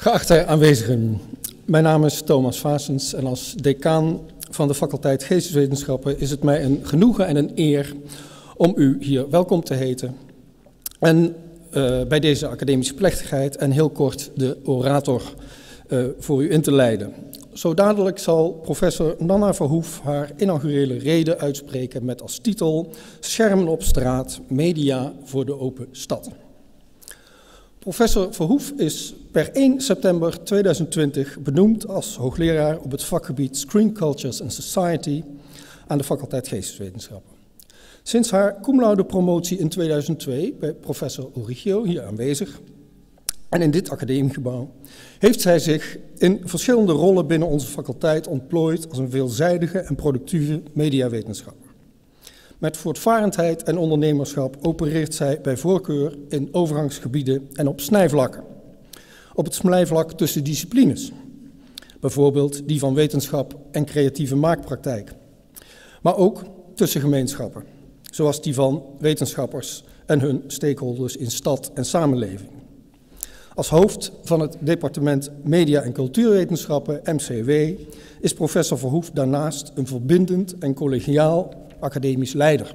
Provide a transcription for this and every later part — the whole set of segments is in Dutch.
Geachte aanwezigen, mijn naam is Thomas Vaasens en als decaan van de faculteit Geesteswetenschappen is het mij een genoegen en een eer om u hier welkom te heten. En uh, bij deze academische plechtigheid en heel kort de orator uh, voor u in te leiden. Zo dadelijk zal professor Nanna Verhoef haar inaugurele reden uitspreken met als titel Schermen op straat, media voor de open stad. Professor Verhoef is per 1 september 2020 benoemd als hoogleraar op het vakgebied Screen Cultures and Society aan de faculteit Geesteswetenschappen. Sinds haar cum laude promotie in 2002 bij professor Origio, hier aanwezig, en in dit academiegebouw, heeft zij zich in verschillende rollen binnen onze faculteit ontplooid als een veelzijdige en productieve mediawetenschapper. Met voortvarendheid en ondernemerschap opereert zij bij voorkeur in overgangsgebieden en op snijvlakken. Op het snijvlak tussen disciplines, bijvoorbeeld die van wetenschap en creatieve maakpraktijk. Maar ook tussen gemeenschappen, zoals die van wetenschappers en hun stakeholders in stad en samenleving. Als hoofd van het departement Media en Cultuurwetenschappen, MCW, is professor Verhoef daarnaast een verbindend en collegiaal academisch leider.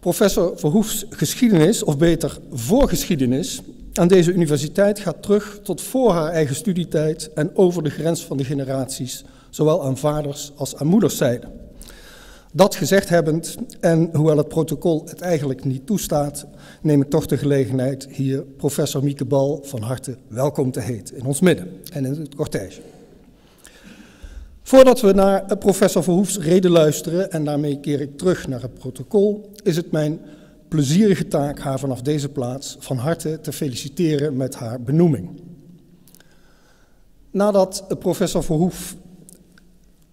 Professor Verhoefs geschiedenis, of beter voorgeschiedenis, aan deze universiteit gaat terug tot voor haar eigen studietijd en over de grens van de generaties, zowel aan vaders als aan moederszijde. Dat gezegd hebbend, en hoewel het protocol het eigenlijk niet toestaat, neem ik toch de gelegenheid hier professor Mieke Bal van harte welkom te heten in ons midden en in het cortège. Voordat we naar professor Verhoefs reden luisteren, en daarmee keer ik terug naar het protocol, is het mijn plezierige taak haar vanaf deze plaats van harte te feliciteren met haar benoeming. Nadat professor Verhoef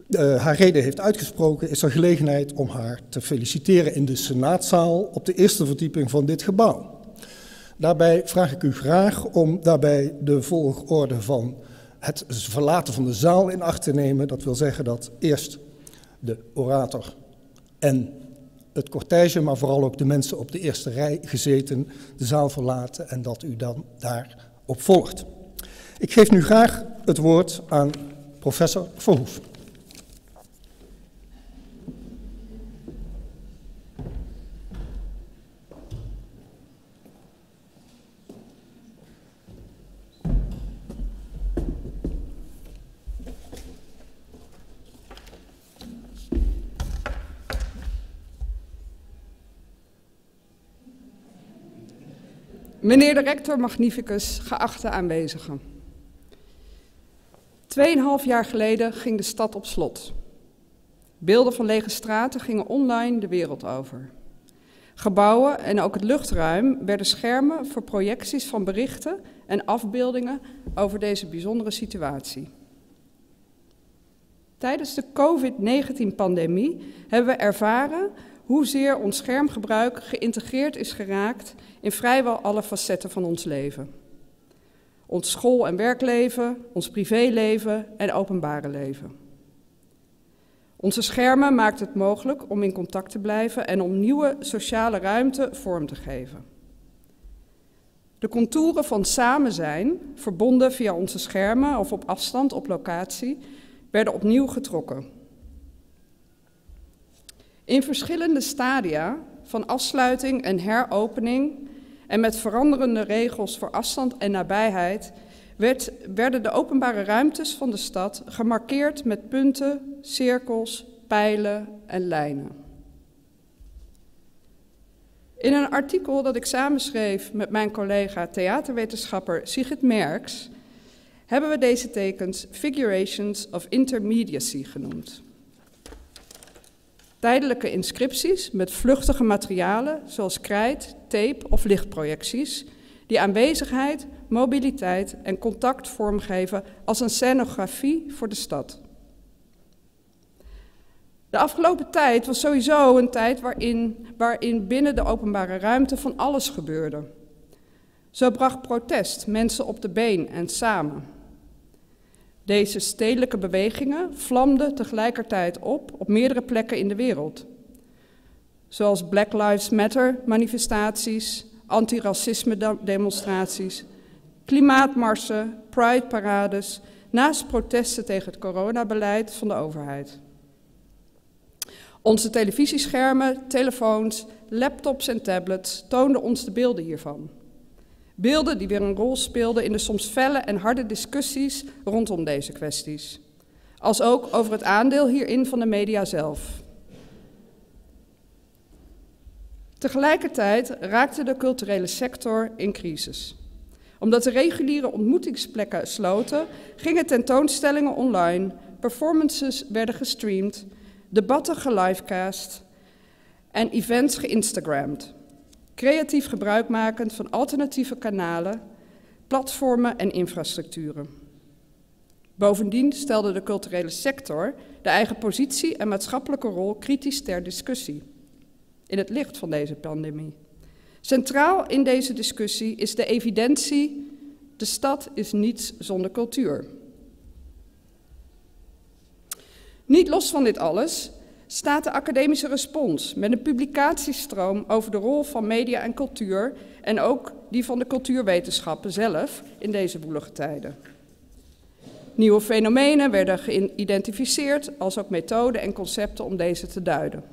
uh, haar reden heeft uitgesproken, is er gelegenheid om haar te feliciteren in de Senaatzaal op de eerste verdieping van dit gebouw. Daarbij vraag ik u graag om daarbij de volgorde van het verlaten van de zaal in acht te nemen. Dat wil zeggen dat eerst de orator en het cortège, maar vooral ook de mensen op de eerste rij gezeten, de zaal verlaten en dat u dan daarop volgt. Ik geef nu graag het woord aan professor Verhoef. Meneer de rector magnificus, geachte aanwezigen. Tweeënhalf jaar geleden ging de stad op slot. Beelden van lege straten gingen online de wereld over. Gebouwen en ook het luchtruim werden schermen voor projecties van berichten en afbeeldingen over deze bijzondere situatie. Tijdens de COVID-19-pandemie hebben we ervaren hoezeer ons schermgebruik geïntegreerd is geraakt in vrijwel alle facetten van ons leven. Ons school- en werkleven, ons privéleven en openbare leven. Onze schermen maakt het mogelijk om in contact te blijven en om nieuwe sociale ruimte vorm te geven. De contouren van samen zijn, verbonden via onze schermen of op afstand op locatie, werden opnieuw getrokken. In verschillende stadia van afsluiting en heropening en met veranderende regels voor afstand en nabijheid werd, werden de openbare ruimtes van de stad gemarkeerd met punten, cirkels, pijlen en lijnen. In een artikel dat ik samenschreef met mijn collega theaterwetenschapper Sigrid Merks hebben we deze tekens Figurations of Intermediacy genoemd. Tijdelijke inscripties met vluchtige materialen zoals krijt, tape of lichtprojecties, die aanwezigheid, mobiliteit en contact vormgeven als een scenografie voor de stad. De afgelopen tijd was sowieso een tijd waarin, waarin binnen de openbare ruimte van alles gebeurde. Zo bracht protest mensen op de been en samen. Deze stedelijke bewegingen vlamden tegelijkertijd op op meerdere plekken in de wereld. Zoals Black Lives Matter manifestaties, antiracisme demonstraties, Klimaatmarsen, prideparades, naast protesten tegen het coronabeleid van de overheid. Onze televisieschermen, telefoons, laptops en tablets toonden ons de beelden hiervan. Beelden die weer een rol speelden in de soms felle en harde discussies rondom deze kwesties. Als ook over het aandeel hierin van de media zelf. Tegelijkertijd raakte de culturele sector in crisis. Omdat de reguliere ontmoetingsplekken sloten, gingen tentoonstellingen online, performances werden gestreamd, debatten gelivecast en events geïnstagramd. Creatief gebruikmakend van alternatieve kanalen, platformen en infrastructuren. Bovendien stelde de culturele sector de eigen positie en maatschappelijke rol kritisch ter discussie in het licht van deze pandemie. Centraal in deze discussie is de evidentie: de stad is niets zonder cultuur. Niet los van dit alles staat de academische respons met een publicatiestroom over de rol van media en cultuur en ook die van de cultuurwetenschappen zelf in deze woelige tijden. Nieuwe fenomenen werden geïdentificeerd, als ook methoden en concepten om deze te duiden.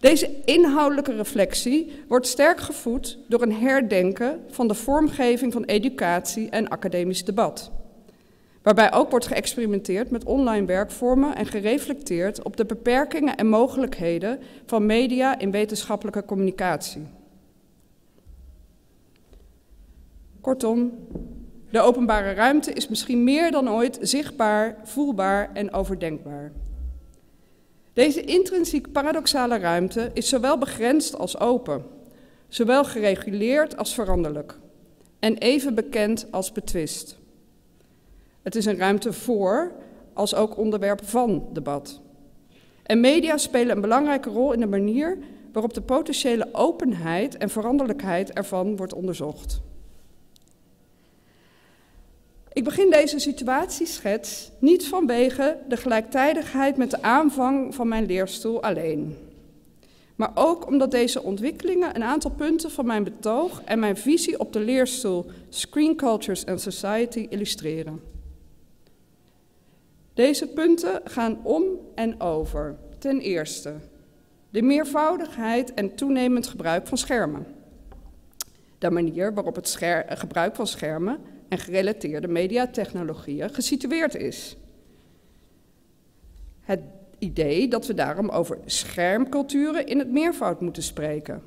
Deze inhoudelijke reflectie wordt sterk gevoed door een herdenken van de vormgeving van educatie en academisch debat. Waarbij ook wordt geëxperimenteerd met online werkvormen en gereflecteerd op de beperkingen en mogelijkheden van media in wetenschappelijke communicatie. Kortom, de openbare ruimte is misschien meer dan ooit zichtbaar, voelbaar en overdenkbaar. Deze intrinsiek paradoxale ruimte is zowel begrensd als open, zowel gereguleerd als veranderlijk en even bekend als betwist. Het is een ruimte voor als ook onderwerp van debat. En media spelen een belangrijke rol in de manier waarop de potentiële openheid en veranderlijkheid ervan wordt onderzocht. Ik begin deze situatieschets niet vanwege de gelijktijdigheid met de aanvang van mijn leerstoel alleen. Maar ook omdat deze ontwikkelingen een aantal punten van mijn betoog en mijn visie op de leerstoel Screen Cultures and Society illustreren. Deze punten gaan om en over. Ten eerste de meervoudigheid en toenemend gebruik van schermen. De manier waarop het gebruik van schermen en gerelateerde mediatechnologieën gesitueerd is. Het idee dat we daarom over schermculturen in het meervoud moeten spreken.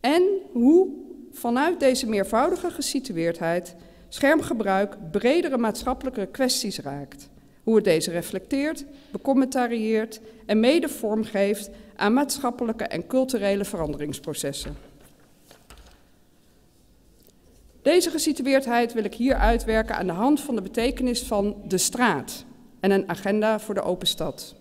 En hoe vanuit deze meervoudige gesitueerdheid schermgebruik bredere maatschappelijke kwesties raakt. Hoe het deze reflecteert, becommentarieert en mede vormgeeft aan maatschappelijke en culturele veranderingsprocessen. Deze gesitueerdheid wil ik hier uitwerken aan de hand van de betekenis van de straat en een agenda voor de open stad.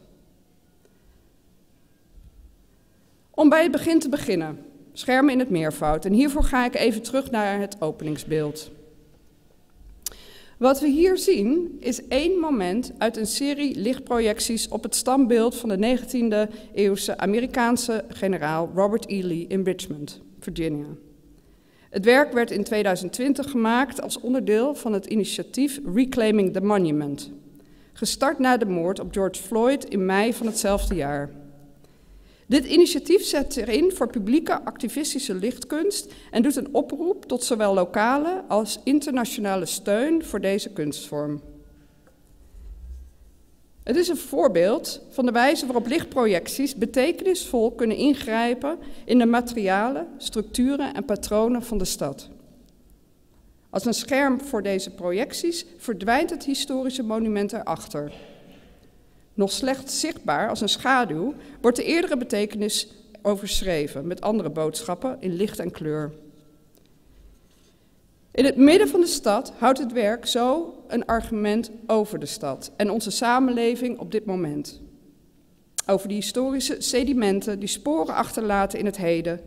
Om bij het begin te beginnen, schermen in het meervoud. En hiervoor ga ik even terug naar het openingsbeeld. Wat we hier zien is één moment uit een serie lichtprojecties op het standbeeld van de 19e eeuwse Amerikaanse generaal Robert E. Lee in Richmond, Virginia. Het werk werd in 2020 gemaakt als onderdeel van het initiatief Reclaiming the Monument, gestart na de moord op George Floyd in mei van hetzelfde jaar. Dit initiatief zet zich in voor publieke activistische lichtkunst en doet een oproep tot zowel lokale als internationale steun voor deze kunstvorm. Het is een voorbeeld van de wijze waarop lichtprojecties betekenisvol kunnen ingrijpen in de materialen, structuren en patronen van de stad. Als een scherm voor deze projecties verdwijnt het historische monument erachter. Nog slechts zichtbaar als een schaduw wordt de eerdere betekenis overschreven met andere boodschappen in licht en kleur. In het midden van de stad houdt het werk zo een argument over de stad en onze samenleving op dit moment. Over de historische sedimenten die sporen achterlaten in het heden.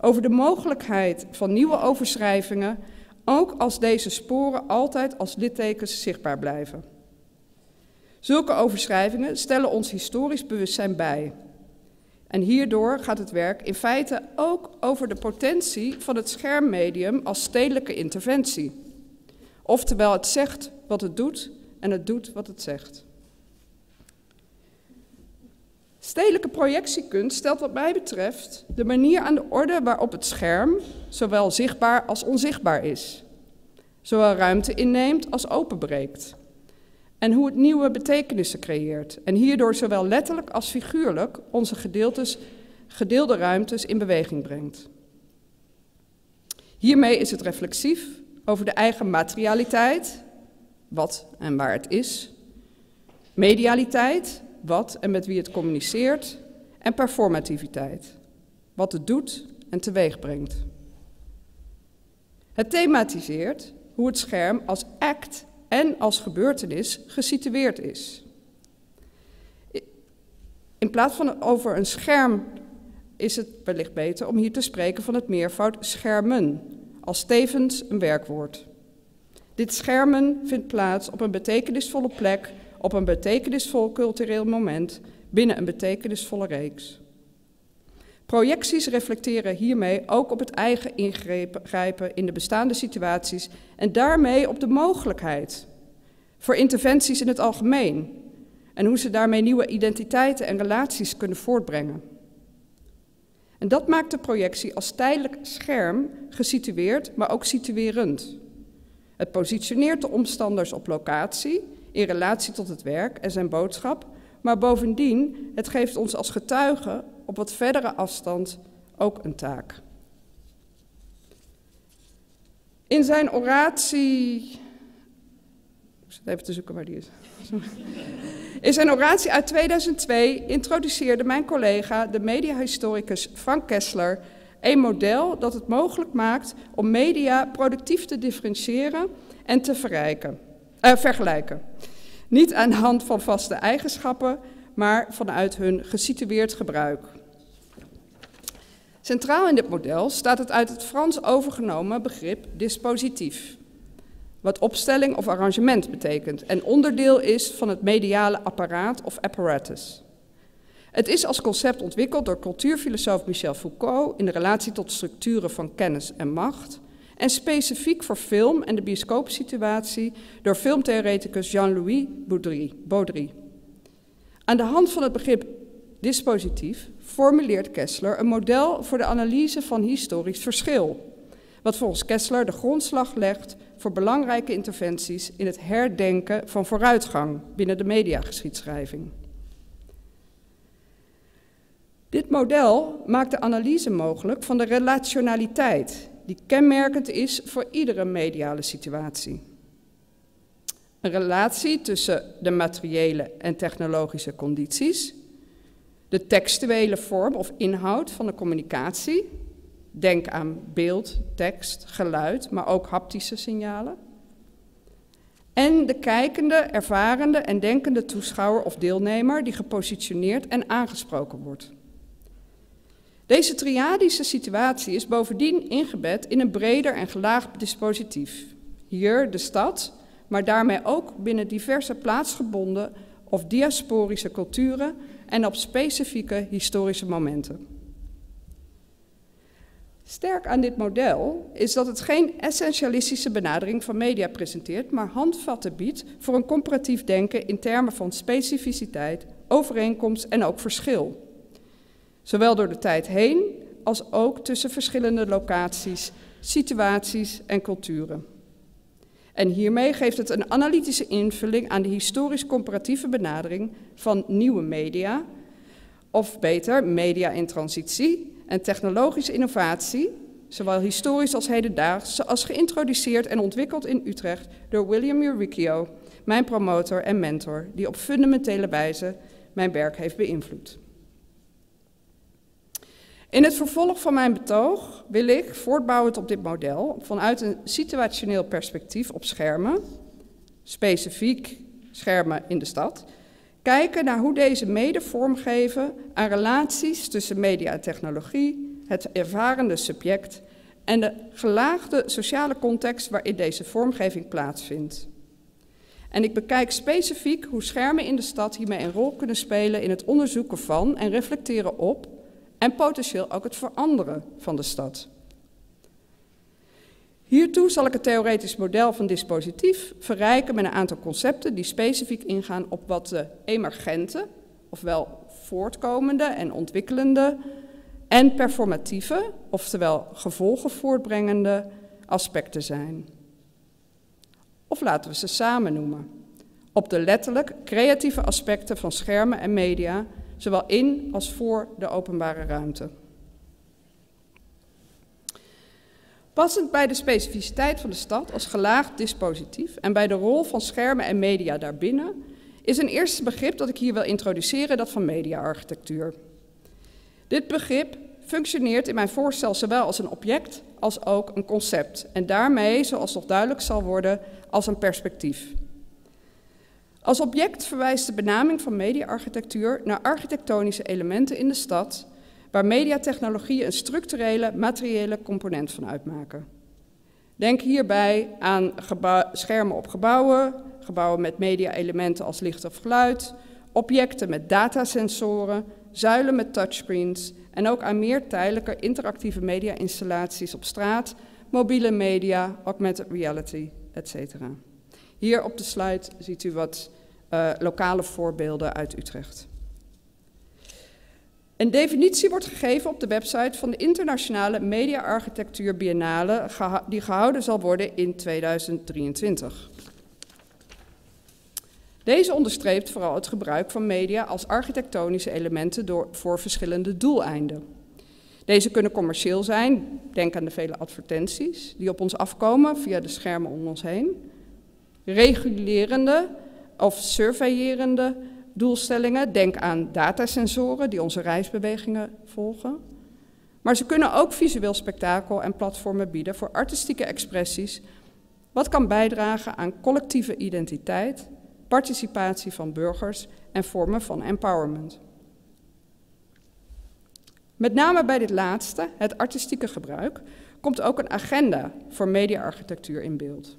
Over de mogelijkheid van nieuwe overschrijvingen, ook als deze sporen altijd als littekens zichtbaar blijven. Zulke overschrijvingen stellen ons historisch bewustzijn bij. En hierdoor gaat het werk in feite ook over de potentie van het schermmedium als stedelijke interventie. Oftewel, het zegt wat het doet en het doet wat het zegt. Stedelijke projectiekunst stelt wat mij betreft de manier aan de orde waarop het scherm zowel zichtbaar als onzichtbaar is. Zowel ruimte inneemt als openbreekt. En hoe het nieuwe betekenissen creëert en hierdoor zowel letterlijk als figuurlijk onze gedeeltes, gedeelde ruimtes in beweging brengt. Hiermee is het reflexief over de eigen materialiteit, wat en waar het is, medialiteit, wat en met wie het communiceert, en performativiteit, wat het doet en teweeg brengt. Het thematiseert hoe het scherm als act en als gebeurtenis gesitueerd is. In plaats van over een scherm is het wellicht beter om hier te spreken van het meervoud schermen, als tevens een werkwoord. Dit schermen vindt plaats op een betekenisvolle plek, op een betekenisvol cultureel moment, binnen een betekenisvolle reeks. Projecties reflecteren hiermee ook op het eigen ingrijpen in de bestaande situaties en daarmee op de mogelijkheid voor interventies in het algemeen en hoe ze daarmee nieuwe identiteiten en relaties kunnen voortbrengen. En dat maakt de projectie als tijdelijk scherm gesitueerd, maar ook situerend. Het positioneert de omstanders op locatie in relatie tot het werk en zijn boodschap, maar bovendien, het geeft ons als getuigen op wat verdere afstand ook een taak. In zijn oratie. Ik zit even te zoeken waar die is. In zijn oratie uit 2002 introduceerde mijn collega, de mediahistoricus Frank Kessler, een model dat het mogelijk maakt om media productief te differentiëren en te verrijken, uh, vergelijken. Niet aan de hand van vaste eigenschappen, maar vanuit hun gesitueerd gebruik. Centraal in dit model staat het uit het Frans overgenomen begrip dispositief, wat opstelling of arrangement betekent en onderdeel is van het mediale apparaat of apparatus. Het is als concept ontwikkeld door cultuurfilosoof Michel Foucault in de relatie tot structuren van kennis en macht en specifiek voor film en de bioscoopsituatie door filmtheoreticus Jean-Louis Baudry. Aan de hand van het begrip dispositief formuleert Kessler een model voor de analyse van historisch verschil, wat volgens Kessler de grondslag legt voor belangrijke interventies in het herdenken van vooruitgang binnen de mediageschiedschrijving. Dit model maakt de analyse mogelijk van de relationaliteit die kenmerkend is voor iedere mediale situatie. Een relatie tussen de materiële en technologische condities, de textuele vorm of inhoud van de communicatie, denk aan beeld, tekst, geluid, maar ook haptische signalen, en de kijkende, ervarende en denkende toeschouwer of deelnemer die gepositioneerd en aangesproken wordt. Deze triadische situatie is bovendien ingebed in een breder en gelaagd dispositief. Hier de stad, maar daarmee ook binnen diverse plaatsgebonden of diasporische culturen en op specifieke historische momenten. Sterk aan dit model is dat het geen essentialistische benadering van media presenteert, maar handvatten biedt voor een comparatief denken in termen van specificiteit, overeenkomst en ook verschil. Zowel door de tijd heen als ook tussen verschillende locaties, situaties en culturen. En hiermee geeft het een analytische invulling aan de historisch-comparatieve benadering van nieuwe media, of beter, media in transitie en technologische innovatie, zowel historisch als hedendaags, zoals geïntroduceerd en ontwikkeld in Utrecht door William Uricchio, mijn promotor en mentor, die op fundamentele wijze mijn werk heeft beïnvloed. In het vervolg van mijn betoog wil ik, voortbouwend op dit model, vanuit een situationeel perspectief op schermen, specifiek schermen in de stad, kijken naar hoe deze mede vormgeven aan relaties tussen media en technologie, het ervarende subject en de gelaagde sociale context waarin deze vormgeving plaatsvindt. En ik bekijk specifiek hoe schermen in de stad hiermee een rol kunnen spelen in het onderzoeken van en reflecteren op en potentieel ook het veranderen van de stad. Hiertoe zal ik het theoretisch model van dispositief verrijken met een aantal concepten die specifiek ingaan op wat de emergente, ofwel voortkomende en ontwikkelende, en performatieve, oftewel gevolgen voortbrengende aspecten zijn. Of laten we ze samen noemen. Op de letterlijk creatieve aspecten van schermen en media, zowel in als voor de openbare ruimte. Passend bij de specificiteit van de stad als gelaagd dispositief en bij de rol van schermen en media daarbinnen, is een eerste begrip dat ik hier wil introduceren dat van mediaarchitectuur. Dit begrip functioneert in mijn voorstel zowel als een object als ook een concept en daarmee, zoals nog duidelijk zal worden, als een perspectief. Als object verwijst de benaming van mediaarchitectuur naar architectonische elementen in de stad waar mediatechnologieën een structurele, materiële component van uitmaken. Denk hierbij aan schermen op gebouwen, gebouwen met media-elementen als licht of geluid, objecten met datasensoren, zuilen met touchscreens en ook aan meer tijdelijke interactieve media-installaties op straat, mobiele media, augmented reality, etc. Hier op de slide ziet u wat uh, lokale voorbeelden uit Utrecht. Een definitie wordt gegeven op de website van de Internationale Media Architectuur Biennale, die gehouden zal worden in 2023. Deze onderstreept vooral het gebruik van media als architectonische elementen door, voor verschillende doeleinden. Deze kunnen commercieel zijn, denk aan de vele advertenties die op ons afkomen via de schermen om ons heen. Regulerende of surveillerende doelstellingen. Denk aan datasensoren die onze reisbewegingen volgen. Maar ze kunnen ook visueel spektakel en platformen bieden voor artistieke expressies, wat kan bijdragen aan collectieve identiteit, participatie van burgers en vormen van empowerment. Met name bij dit laatste, het artistieke gebruik, komt ook een agenda voor mediaarchitectuur in beeld.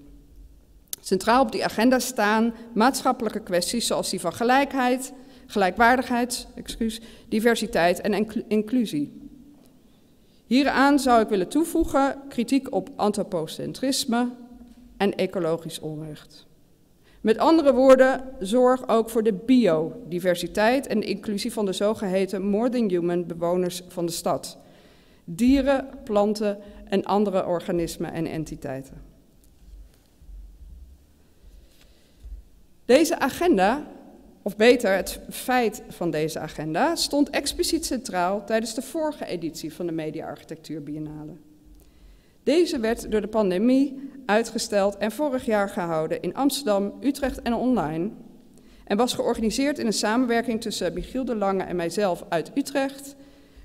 Centraal op die agenda staan maatschappelijke kwesties zoals die van gelijkheid, gelijkwaardigheid, excuus, diversiteit en inclusie. Hieraan zou ik willen toevoegen kritiek op antropocentrisme en ecologisch onrecht. Met andere woorden, zorg ook voor de biodiversiteit en de inclusie van de zogeheten more than human bewoners van de stad. Dieren, planten en andere organismen en entiteiten. Deze agenda, of beter het feit van deze agenda, stond expliciet centraal tijdens de vorige editie van de Media Architectuur Biennale. Deze werd door de pandemie uitgesteld en vorig jaar gehouden in Amsterdam, Utrecht en online. En was georganiseerd in een samenwerking tussen Michiel de Lange en mijzelf uit Utrecht,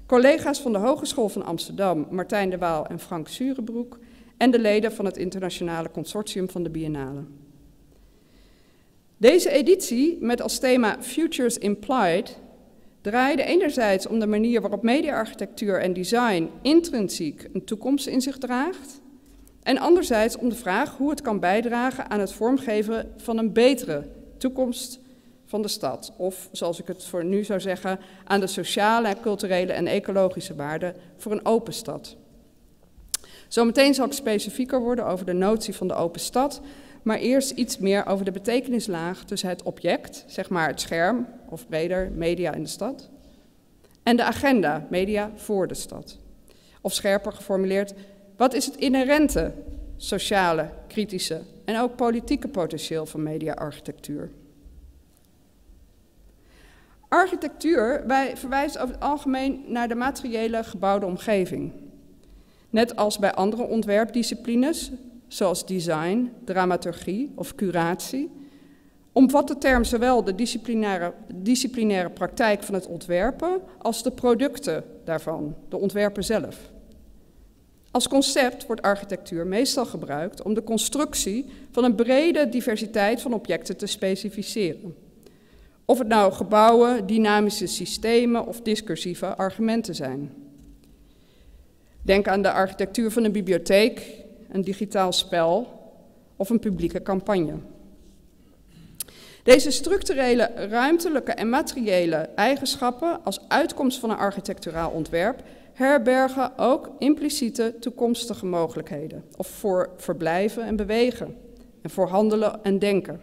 collega's van de Hogeschool van Amsterdam, Martijn de Waal en Frank Surebroek, en de leden van het internationale consortium van de Biennale. Deze editie, met als thema Futures Implied, draaide enerzijds om de manier waarop mediaarchitectuur en design intrinsiek een toekomst in zich draagt, en anderzijds om de vraag hoe het kan bijdragen aan het vormgeven van een betere toekomst van de stad. Of, zoals ik het voor nu zou zeggen, aan de sociale, culturele en ecologische waarden voor een open stad. Zometeen zal ik specifieker worden over de notie van de open stad, maar eerst iets meer over de betekenislaag tussen het object, zeg maar het scherm, of breder, media in de stad, en de agenda, media voor de stad. Of scherper geformuleerd, wat is het inherente sociale, kritische en ook politieke potentieel van mediaarchitectuur? Architectuur wij verwijst over het algemeen naar de materiële gebouwde omgeving. Net als bij andere ontwerpdisciplines, zoals design, dramaturgie of curatie, omvat de term zowel de disciplinaire, disciplinaire praktijk van het ontwerpen als de producten daarvan, de ontwerpen zelf. Als concept wordt architectuur meestal gebruikt om de constructie van een brede diversiteit van objecten te specificeren. Of het nou gebouwen, dynamische systemen of discursieve argumenten zijn. Denk aan de architectuur van een bibliotheek een digitaal spel of een publieke campagne. Deze structurele, ruimtelijke en materiële eigenschappen als uitkomst van een architecturaal ontwerp herbergen ook impliciete toekomstige mogelijkheden of voor verblijven en bewegen en voor handelen en denken.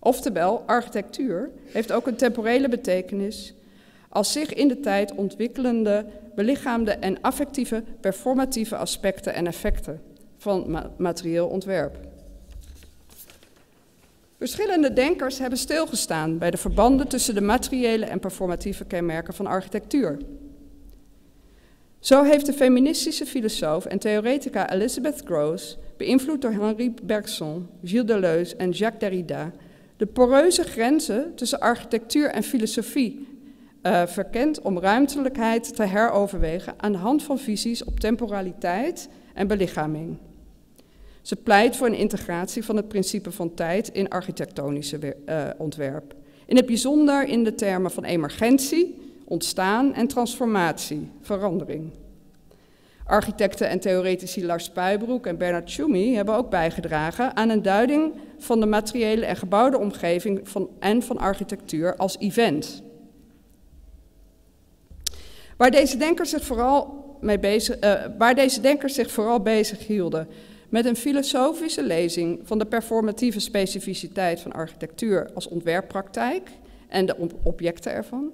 Oftewel, architectuur heeft ook een temporele betekenis als zich in de tijd ontwikkelende, belichaamde en affectieve, performatieve aspecten en effecten van materieel ontwerp. Verschillende denkers hebben stilgestaan bij de verbanden tussen de materiële en performatieve kenmerken van architectuur. Zo heeft de feministische filosoof en theoretica Elizabeth Gross, beïnvloed door Henri Bergson, Gilles Deleuze en Jacques Derrida, de poreuze grenzen tussen architectuur en filosofie uh, verkend om ruimtelijkheid te heroverwegen aan de hand van visies op temporaliteit en belichaming. Ze pleit voor een integratie van het principe van tijd in architectonische uh, ontwerp. In het bijzonder in de termen van emergentie, ontstaan en transformatie, verandering. Architecten en theoretici Lars Puijbroek en Bernard Tschumi hebben ook bijgedragen aan een duiding van de materiële en gebouwde omgeving van, en van architectuur als event. Waar deze denkers zich vooral, mee bezig, uh, waar deze denkers zich vooral bezig hielden met een filosofische lezing van de performatieve specificiteit van architectuur als ontwerppraktijk en de objecten ervan,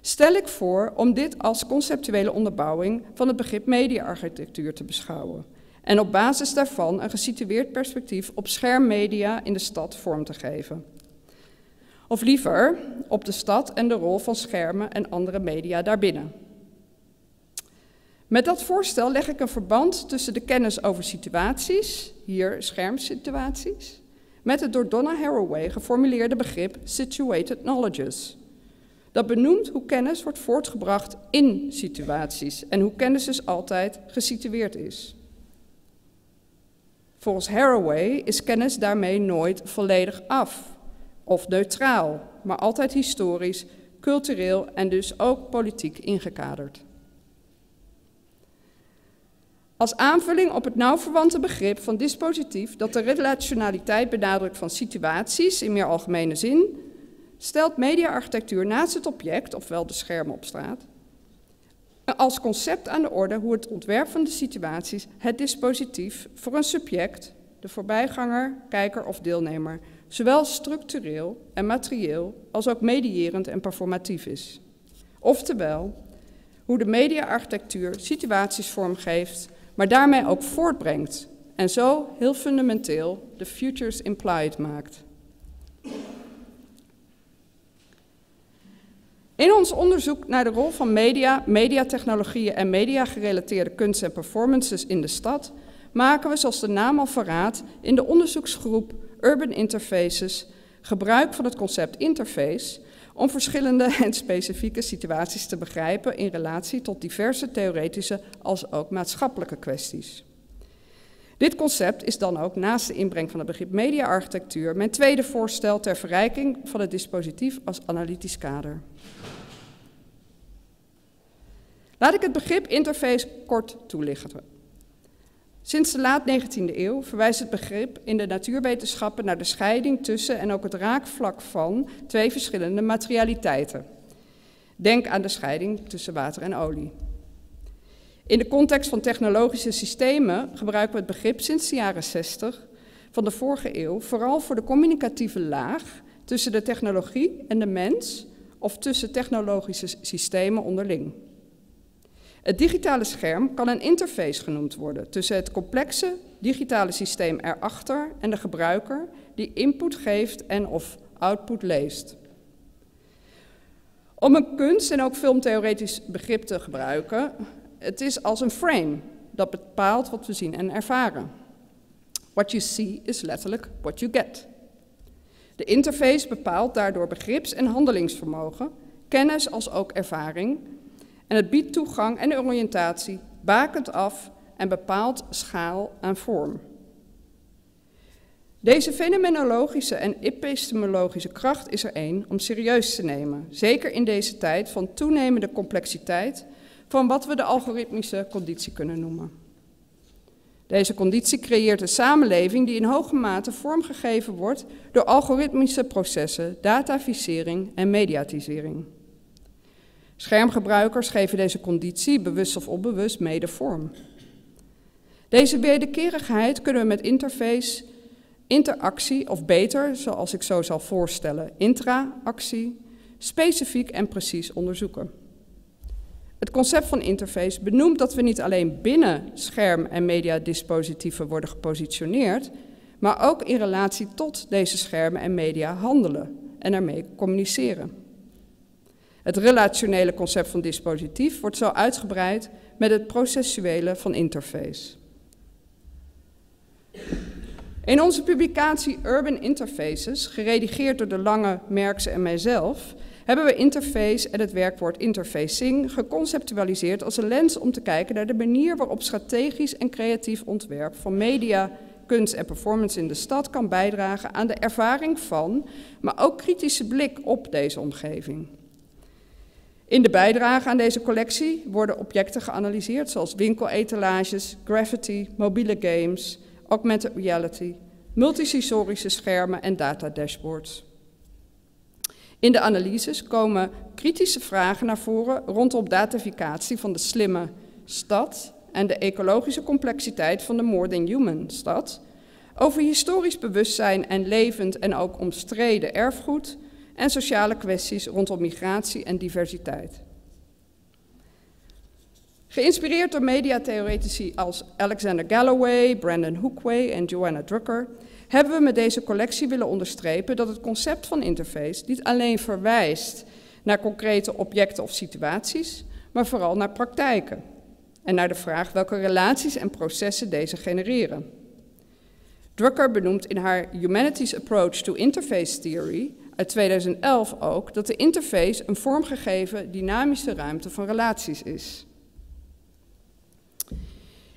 stel ik voor om dit als conceptuele onderbouwing van het begrip mediaarchitectuur te beschouwen en op basis daarvan een gesitueerd perspectief op schermmedia in de stad vorm te geven. Of liever op de stad en de rol van schermen en andere media daarbinnen. Met dat voorstel leg ik een verband tussen de kennis over situaties, hier schermsituaties, met het door Donna Haraway geformuleerde begrip situated knowledges. Dat benoemt hoe kennis wordt voortgebracht in situaties en hoe kennis dus altijd gesitueerd is. Volgens Haraway is kennis daarmee nooit volledig af of neutraal, maar altijd historisch, cultureel en dus ook politiek ingekaderd. Als aanvulling op het nauwverwante begrip van dispositief dat de relationaliteit benadrukt van situaties in meer algemene zin, stelt mediaarchitectuur naast het object, ofwel de schermen op straat, als concept aan de orde hoe het ontwerp van de situaties het dispositief voor een subject, de voorbijganger, kijker of deelnemer, zowel structureel en materieel als ook medierend en performatief is. Oftewel, hoe de mediaarchitectuur situaties vormgeeft maar daarmee ook voortbrengt en zo heel fundamenteel de futures implied maakt. In ons onderzoek naar de rol van media, mediatechnologieën en mediagerelateerde kunst en performances in de stad maken we, zoals de naam al verraadt, in de onderzoeksgroep Urban Interfaces gebruik van het concept interface om verschillende en specifieke situaties te begrijpen in relatie tot diverse theoretische als ook maatschappelijke kwesties. Dit concept is dan ook naast de inbreng van het begrip mediaarchitectuur mijn tweede voorstel ter verrijking van het dispositief als analytisch kader. Laat ik het begrip interface kort toelichten. Sinds de laat 19e eeuw verwijst het begrip in de natuurwetenschappen naar de scheiding tussen en ook het raakvlak van twee verschillende materialiteiten. Denk aan de scheiding tussen water en olie. In de context van technologische systemen gebruiken we het begrip sinds de jaren 60 van de vorige eeuw vooral voor de communicatieve laag tussen de technologie en de mens of tussen technologische systemen onderling. Het digitale scherm kan een interface genoemd worden tussen het complexe digitale systeem erachter en de gebruiker die input geeft en of output leest. Om een kunst- en ook filmtheoretisch begrip te gebruiken, het is als een frame dat bepaalt wat we zien en ervaren. What you see is letterlijk what you get. De interface bepaalt daardoor begrips- en handelingsvermogen, kennis als ook ervaring en het biedt toegang en oriëntatie, bakend af en bepaalt schaal en vorm. Deze fenomenologische en epistemologische kracht is er één om serieus te nemen, zeker in deze tijd van toenemende complexiteit van wat we de algoritmische conditie kunnen noemen. Deze conditie creëert een samenleving die in hoge mate vormgegeven wordt door algoritmische processen, dataficering en mediatisering. Schermgebruikers geven deze conditie, bewust of onbewust, mede vorm. Deze wederkerigheid kunnen we met interface, interactie of beter, zoals ik zo zal voorstellen, intraactie, specifiek en precies onderzoeken. Het concept van interface benoemt dat we niet alleen binnen scherm- en mediadispositieven worden gepositioneerd, maar ook in relatie tot deze schermen en media handelen en ermee communiceren. Het relationele concept van dispositief wordt zo uitgebreid met het processuele van interface. In onze publicatie Urban Interfaces, geredigeerd door de Lange, Merkse en mijzelf, hebben we interface en het werkwoord interfacing geconceptualiseerd als een lens om te kijken naar de manier waarop strategisch en creatief ontwerp van media, kunst en performance in de stad kan bijdragen aan de ervaring van, maar ook kritische blik op deze omgeving. In de bijdrage aan deze collectie worden objecten geanalyseerd zoals winkeletalages, graffiti, mobiele games, augmented reality, multisensorische schermen en datadashboards. In de analyses komen kritische vragen naar voren rondom dataficatie van de slimme stad en de ecologische complexiteit van de more than human stad, over historisch bewustzijn en levend en ook omstreden erfgoed en sociale kwesties rondom migratie en diversiteit. Geïnspireerd door mediatheoretici als Alexander Galloway, Brandon Hookway en Joanna Drucker hebben we met deze collectie willen onderstrepen dat het concept van interface niet alleen verwijst naar concrete objecten of situaties, maar vooral naar praktijken en naar de vraag welke relaties en processen deze genereren. Drucker benoemt in haar Humanities Approach to Interface Theory uit 2011 ook dat de interface een vormgegeven dynamische ruimte van relaties is.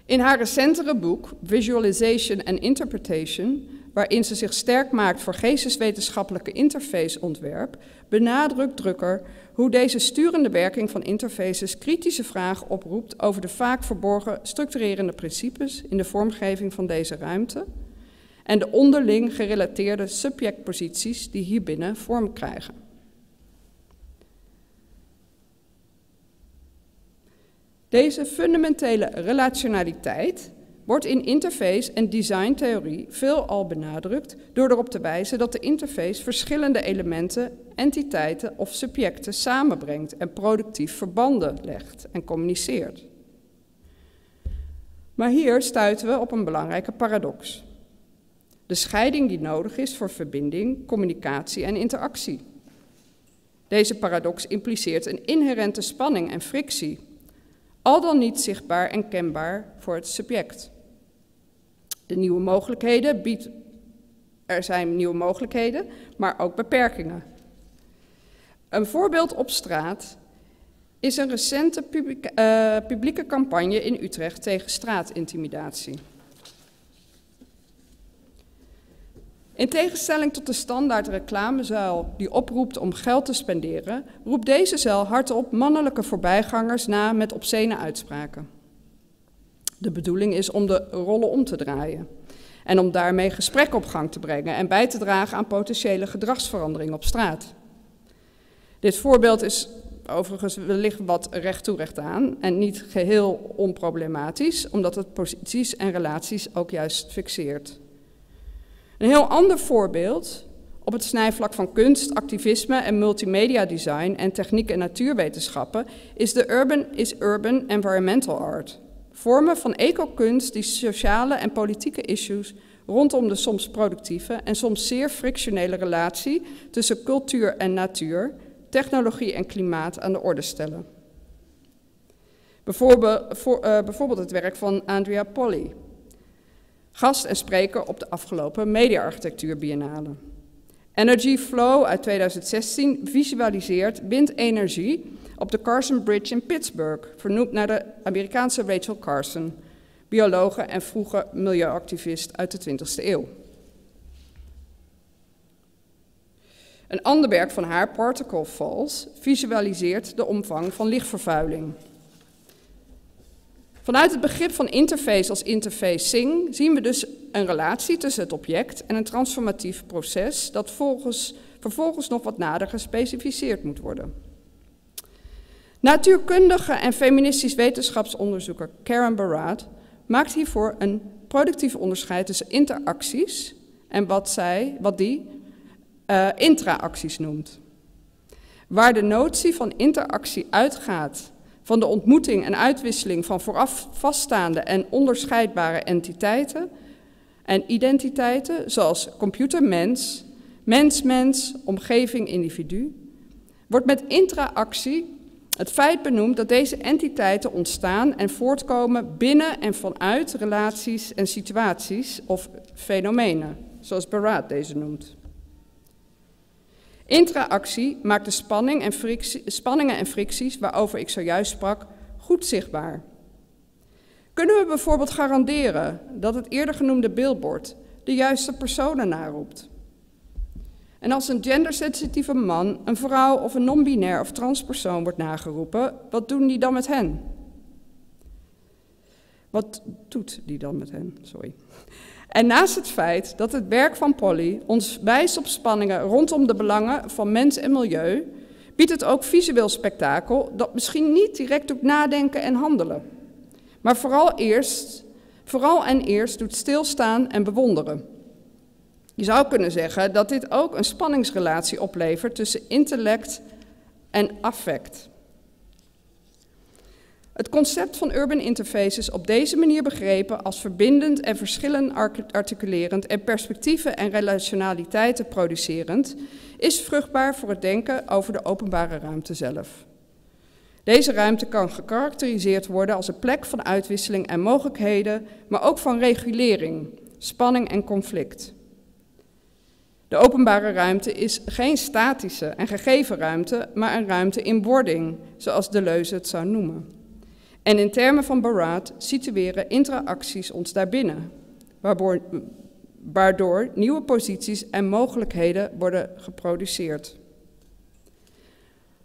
In haar recentere boek Visualization and Interpretation, waarin ze zich sterk maakt voor geesteswetenschappelijke interfaceontwerp, benadrukt Drucker hoe deze sturende werking van interfaces kritische vragen oproept over de vaak verborgen structurerende principes in de vormgeving van deze ruimte en de onderling gerelateerde subjectposities die hierbinnen vorm krijgen. Deze fundamentele relationaliteit wordt in interface- en designtheorie veelal benadrukt door erop te wijzen dat de interface verschillende elementen, entiteiten of subjecten samenbrengt en productief verbanden legt en communiceert. Maar hier stuiten we op een belangrijke paradox. De scheiding die nodig is voor verbinding, communicatie en interactie. Deze paradox impliceert een inherente spanning en frictie, al dan niet zichtbaar en kenbaar voor het subject. De nieuwe mogelijkheden biedt, er zijn nieuwe mogelijkheden, maar ook beperkingen. Een voorbeeld op straat is een recente uh, publieke campagne in Utrecht tegen straatintimidatie. In tegenstelling tot de standaard reclamezuil die oproept om geld te spenderen, roept deze zuil hardop mannelijke voorbijgangers na met obscene uitspraken. De bedoeling is om de rollen om te draaien en om daarmee gesprek op gang te brengen en bij te dragen aan potentiële gedragsverandering op straat. Dit voorbeeld is overigens wellicht wat recht toe recht aan en niet geheel onproblematisch, omdat het posities en relaties ook juist fixeert. Een heel ander voorbeeld op het snijvlak van kunst, activisme en multimedia design en techniek en natuurwetenschappen is de urban, is urban environmental art. Vormen van eco-kunst die sociale en politieke issues rondom de soms productieve en soms zeer frictionele relatie tussen cultuur en natuur, technologie en klimaat aan de orde stellen. Bijvoorbeeld, voor, uh, bijvoorbeeld het werk van Andrea Polly, gast en spreker op de afgelopen Media-architectuur Biennale. Energy Flow uit 2016 visualiseert windenergie op de Carson Bridge in Pittsburgh, vernoemd naar de Amerikaanse Rachel Carson, biologe en vroege milieuactivist uit de 20e eeuw. Een ander werk van haar, Particle Falls, visualiseert de omvang van lichtvervuiling. Vanuit het begrip van interface als interfacing zien we dus een relatie tussen het object en een transformatief proces dat volgens, vervolgens nog wat nader gespecificeerd moet worden. Natuurkundige en feministisch wetenschapsonderzoeker Karen Barat maakt hiervoor een productief onderscheid tussen interacties en wat, zij, wat die uh, intraacties noemt. Waar de notie van interactie uitgaat van de ontmoeting en uitwisseling van vooraf vaststaande en onderscheidbare entiteiten en identiteiten, zoals computer-mens, mens-mens, omgeving-individu, wordt met intraactie het feit benoemd dat deze entiteiten ontstaan en voortkomen binnen en vanuit relaties en situaties of fenomenen, zoals Barat deze noemt. Intraactie maakt de spanning en spanningen en fricties waarover ik zojuist sprak goed zichtbaar. Kunnen we bijvoorbeeld garanderen dat het eerder genoemde billboard de juiste personen naroept? En als een gendersensitieve man, een vrouw of een non-binair of transpersoon wordt nageroepen, wat doen die dan met hen? Wat doet die dan met hen? Sorry. En naast het feit dat het werk van Polly ons wijst op spanningen rondom de belangen van mens en milieu, biedt het ook visueel spektakel dat misschien niet direct doet nadenken en handelen, maar vooral, eerst, vooral en eerst doet stilstaan en bewonderen. Je zou kunnen zeggen dat dit ook een spanningsrelatie oplevert tussen intellect en affect. Het concept van urban interfaces op deze manier begrepen als verbindend en verschillen articulerend en perspectieven en relationaliteiten producerend, is vruchtbaar voor het denken over de openbare ruimte zelf. Deze ruimte kan gekarakteriseerd worden als een plek van uitwisseling en mogelijkheden, maar ook van regulering, spanning en conflict. De openbare ruimte is geen statische en gegeven ruimte, maar een ruimte in wording, zoals Deleuze het zou noemen. En in termen van Barat situeren interacties ons daarbinnen, waardoor nieuwe posities en mogelijkheden worden geproduceerd.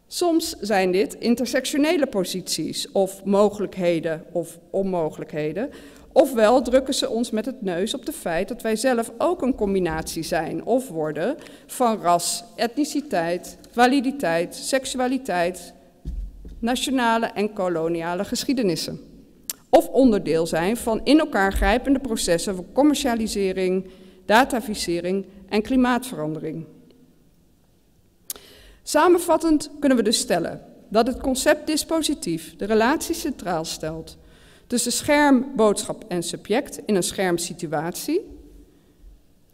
Soms zijn dit intersectionele posities of mogelijkheden of onmogelijkheden, Ofwel drukken ze ons met het neus op het feit dat wij zelf ook een combinatie zijn of worden van ras, etniciteit, validiteit, seksualiteit, nationale en koloniale geschiedenissen. Of onderdeel zijn van in elkaar grijpende processen van commercialisering, datavisering en klimaatverandering. Samenvattend kunnen we dus stellen dat het concept dispositief de relatie centraal stelt tussen scherm, boodschap en subject in een schermsituatie.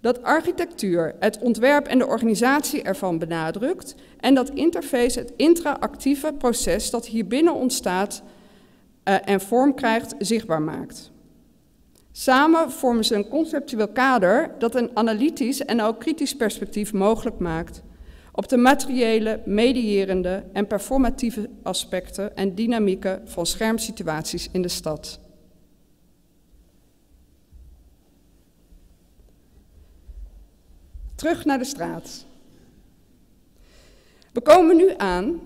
Dat architectuur het ontwerp en de organisatie ervan benadrukt en dat interface het interactieve proces dat hier binnen ontstaat uh, en vorm krijgt zichtbaar maakt. Samen vormen ze een conceptueel kader dat een analytisch en ook kritisch perspectief mogelijk maakt op de materiële, medierende en performatieve aspecten en dynamieken van schermsituaties in de stad. Terug naar de straat. We komen nu aan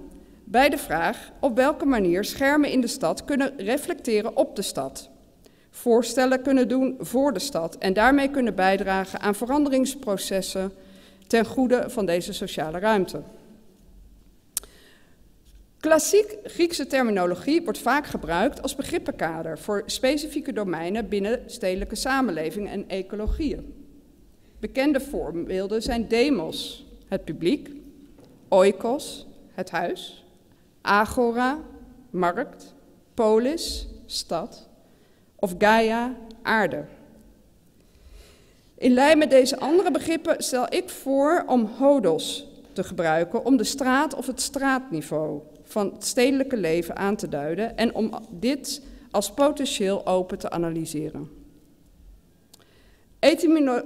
bij de vraag op welke manier schermen in de stad kunnen reflecteren op de stad. Voorstellen kunnen doen voor de stad en daarmee kunnen bijdragen aan veranderingsprocessen ten goede van deze sociale ruimte. Klassiek Griekse terminologie wordt vaak gebruikt als begrippenkader voor specifieke domeinen binnen stedelijke samenleving en ecologieën. Bekende voorbeelden zijn demos, het publiek, oikos, het huis, agora, markt, polis, stad of Gaia, aarde. In lijn met deze andere begrippen stel ik voor om hodos te gebruiken om de straat of het straatniveau van het stedelijke leven aan te duiden en om dit als potentieel open te analyseren.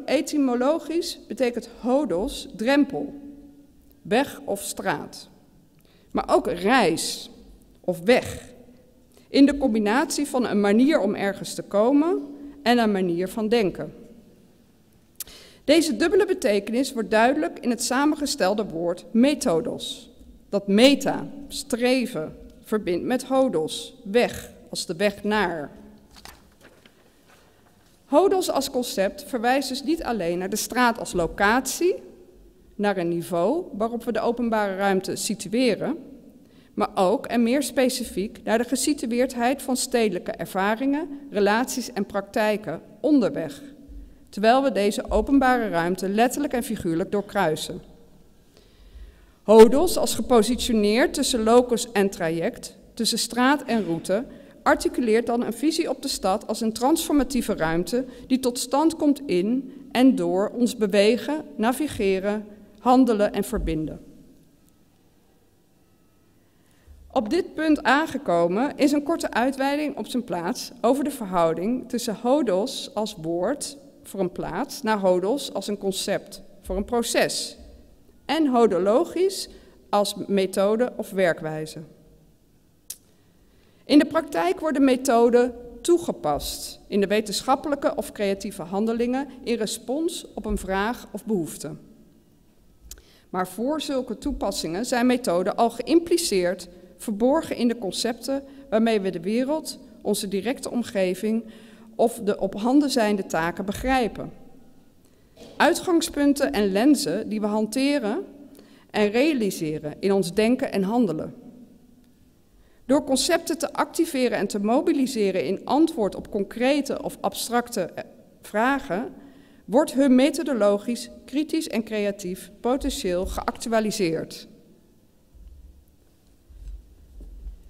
Etymologisch betekent hodos drempel, weg of straat, maar ook reis of weg, in de combinatie van een manier om ergens te komen en een manier van denken. Deze dubbele betekenis wordt duidelijk in het samengestelde woord methodos, dat meta, streven, verbindt met hodos, weg, als de weg naar. HODOS als concept verwijst dus niet alleen naar de straat als locatie, naar een niveau waarop we de openbare ruimte situeren, maar ook en meer specifiek naar de gesitueerdheid van stedelijke ervaringen, relaties en praktijken onderweg, terwijl we deze openbare ruimte letterlijk en figuurlijk doorkruisen. HODOS als gepositioneerd tussen locus en traject, tussen straat en route, articuleert dan een visie op de stad als een transformatieve ruimte die tot stand komt in en door ons bewegen, navigeren, handelen en verbinden. Op dit punt aangekomen is een korte uitweiding op zijn plaats over de verhouding tussen hodos als woord voor een plaats naar hodos als een concept voor een proces en hodologisch als methode of werkwijze. In de praktijk worden methoden toegepast in de wetenschappelijke of creatieve handelingen in respons op een vraag of behoefte. Maar voor zulke toepassingen zijn methoden al geïmpliceerd, verborgen in de concepten waarmee we de wereld, onze directe omgeving of de op handen zijnde taken begrijpen. Uitgangspunten en lenzen die we hanteren en realiseren in ons denken en handelen. Door concepten te activeren en te mobiliseren in antwoord op concrete of abstracte eh, vragen, wordt hun methodologisch, kritisch en creatief potentieel geactualiseerd.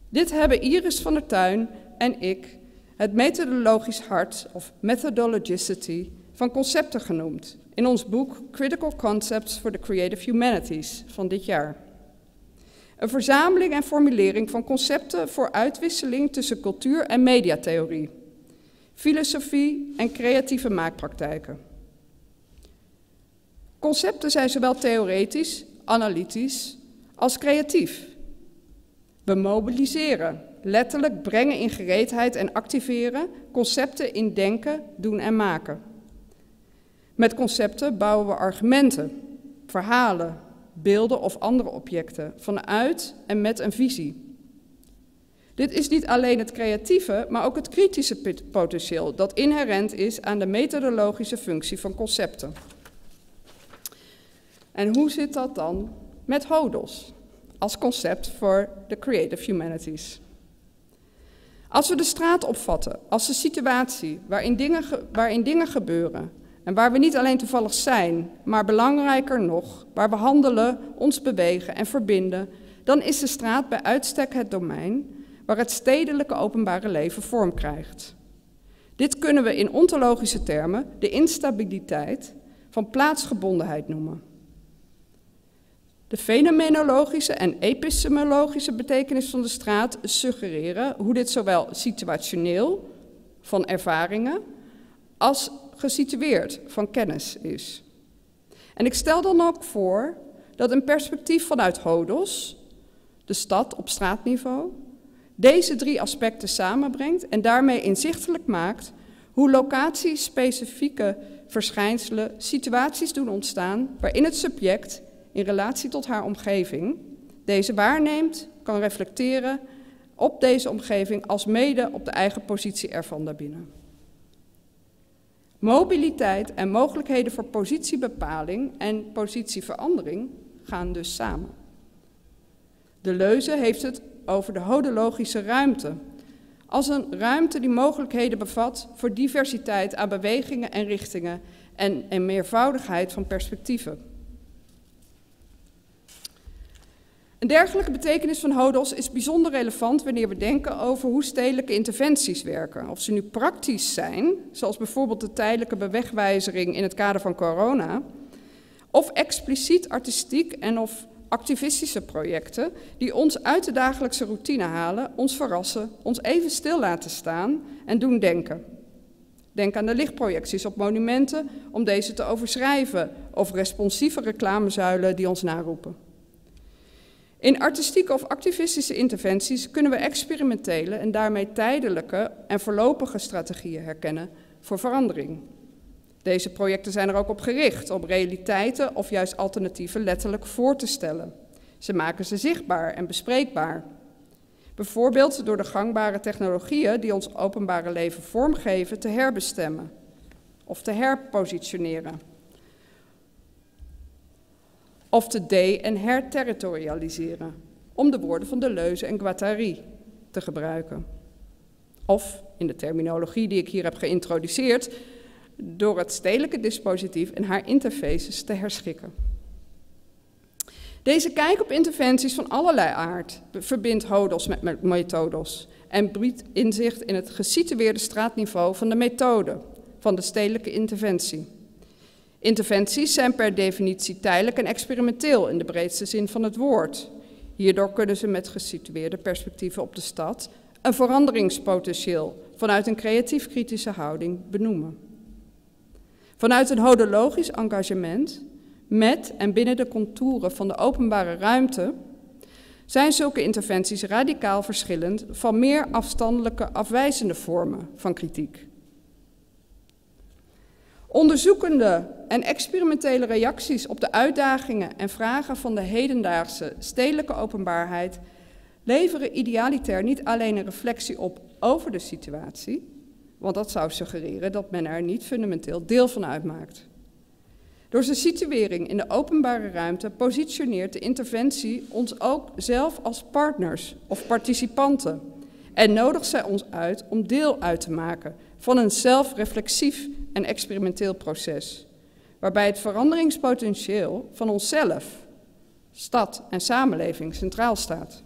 Dit hebben Iris van der Tuin en ik het methodologisch hart of methodologicity van concepten genoemd in ons boek Critical Concepts for the Creative Humanities van dit jaar. Een verzameling en formulering van concepten voor uitwisseling tussen cultuur en mediatheorie, filosofie en creatieve maakpraktijken. Concepten zijn zowel theoretisch, analytisch als creatief. We mobiliseren, letterlijk brengen in gereedheid en activeren concepten in denken, doen en maken. Met concepten bouwen we argumenten, verhalen, beelden of andere objecten vanuit en met een visie. Dit is niet alleen het creatieve, maar ook het kritische potentieel dat inherent is aan de methodologische functie van concepten. En hoe zit dat dan met HODOS als concept voor de creative humanities? Als we de straat opvatten als de situatie waarin dingen, waarin dingen gebeuren en waar we niet alleen toevallig zijn, maar belangrijker nog, waar we handelen, ons bewegen en verbinden, dan is de straat bij uitstek het domein waar het stedelijke openbare leven vorm krijgt. Dit kunnen we in ontologische termen de instabiliteit van plaatsgebondenheid noemen. De fenomenologische en epistemologische betekenis van de straat suggereren hoe dit zowel situationeel, van ervaringen, als gesitueerd van kennis is. En ik stel dan ook voor dat een perspectief vanuit Hodos, de stad op straatniveau, deze drie aspecten samenbrengt en daarmee inzichtelijk maakt hoe locatiespecifieke verschijnselen situaties doen ontstaan waarin het subject in relatie tot haar omgeving deze waarneemt, kan reflecteren op deze omgeving als mede op de eigen positie ervan daarbinnen. Mobiliteit en mogelijkheden voor positiebepaling en positieverandering gaan dus samen. De leuze heeft het over de hodologische ruimte. Als een ruimte die mogelijkheden bevat voor diversiteit aan bewegingen en richtingen en een meervoudigheid van perspectieven. Een dergelijke betekenis van HODOS is bijzonder relevant wanneer we denken over hoe stedelijke interventies werken. Of ze nu praktisch zijn, zoals bijvoorbeeld de tijdelijke bewegwijzering in het kader van corona, of expliciet artistiek en of activistische projecten die ons uit de dagelijkse routine halen, ons verrassen, ons even stil laten staan en doen denken. Denk aan de lichtprojecties op monumenten om deze te overschrijven of responsieve reclamezuilen die ons naroepen. In artistieke of activistische interventies kunnen we experimentele en daarmee tijdelijke en voorlopige strategieën herkennen voor verandering. Deze projecten zijn er ook op gericht om realiteiten of juist alternatieven letterlijk voor te stellen. Ze maken ze zichtbaar en bespreekbaar. Bijvoorbeeld door de gangbare technologieën die ons openbare leven vormgeven te herbestemmen. of te herpositioneren. Of te de- en herterritorialiseren, om de woorden van Deleuze en Guattari te gebruiken. Of, in de terminologie die ik hier heb geïntroduceerd, door het stedelijke dispositief en haar interfaces te herschikken. Deze kijk op interventies van allerlei aard verbindt HODOS met methodos en biedt inzicht in het gesitueerde straatniveau van de methode van de stedelijke interventie. Interventies zijn per definitie tijdelijk en experimenteel in de breedste zin van het woord. Hierdoor kunnen ze met gesitueerde perspectieven op de stad een veranderingspotentieel vanuit een creatief kritische houding benoemen. Vanuit een hodologisch engagement met en binnen de contouren van de openbare ruimte zijn zulke interventies radicaal verschillend van meer afstandelijke afwijzende vormen van kritiek. Onderzoekende en experimentele reacties op de uitdagingen en vragen van de hedendaagse stedelijke openbaarheid leveren idealitair niet alleen een reflectie op over de situatie, want dat zou suggereren dat men er niet fundamenteel deel van uitmaakt. Door zijn situering in de openbare ruimte positioneert de interventie ons ook zelf als partners of participanten en nodigt zij ons uit om deel uit te maken van een zelfreflexief en experimenteel proces, waarbij het veranderingspotentieel van onszelf, stad en samenleving centraal staat.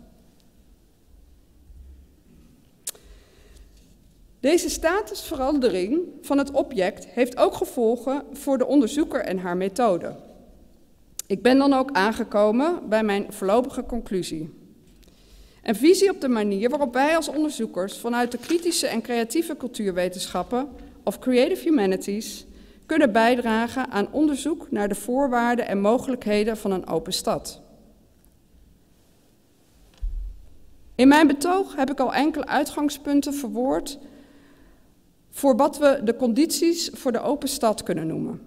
Deze statusverandering van het object heeft ook gevolgen voor de onderzoeker en haar methode. Ik ben dan ook aangekomen bij mijn voorlopige conclusie. Een visie op de manier waarop wij als onderzoekers vanuit de kritische en creatieve cultuurwetenschappen of creative humanities kunnen bijdragen aan onderzoek naar de voorwaarden en mogelijkheden van een open stad. In mijn betoog heb ik al enkele uitgangspunten verwoord voor wat we de condities voor de open stad kunnen noemen.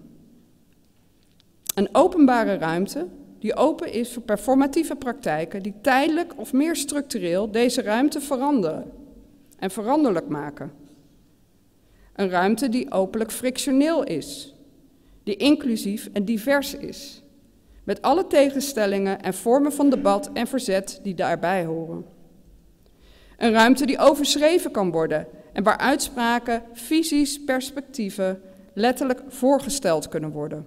Een openbare ruimte die open is voor performatieve praktijken die tijdelijk of meer structureel deze ruimte veranderen en veranderlijk maken. Een ruimte die openlijk frictioneel is, die inclusief en divers is, met alle tegenstellingen en vormen van debat en verzet die daarbij horen. Een ruimte die overschreven kan worden en waar uitspraken, visies, perspectieven letterlijk voorgesteld kunnen worden.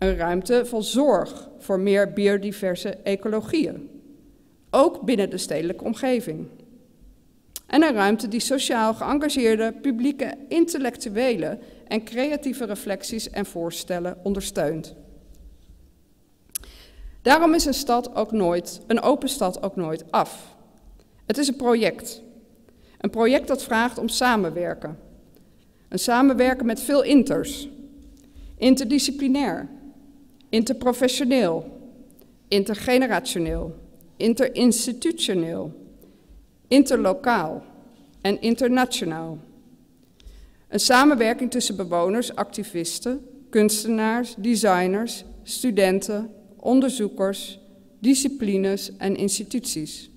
Een ruimte van zorg voor meer biodiverse ecologieën, ook binnen de stedelijke omgeving. En een ruimte die sociaal geëngageerde, publieke, intellectuele en creatieve reflecties en voorstellen ondersteunt. Daarom is een stad ook nooit, een open stad ook nooit af. Het is een project. Een project dat vraagt om samenwerken. Een samenwerken met veel inters. Interdisciplinair, interprofessioneel, intergenerationeel, interinstitutioneel, interlokaal en internationaal. Een samenwerking tussen bewoners, activisten, kunstenaars, designers, studenten, onderzoekers, disciplines en instituties.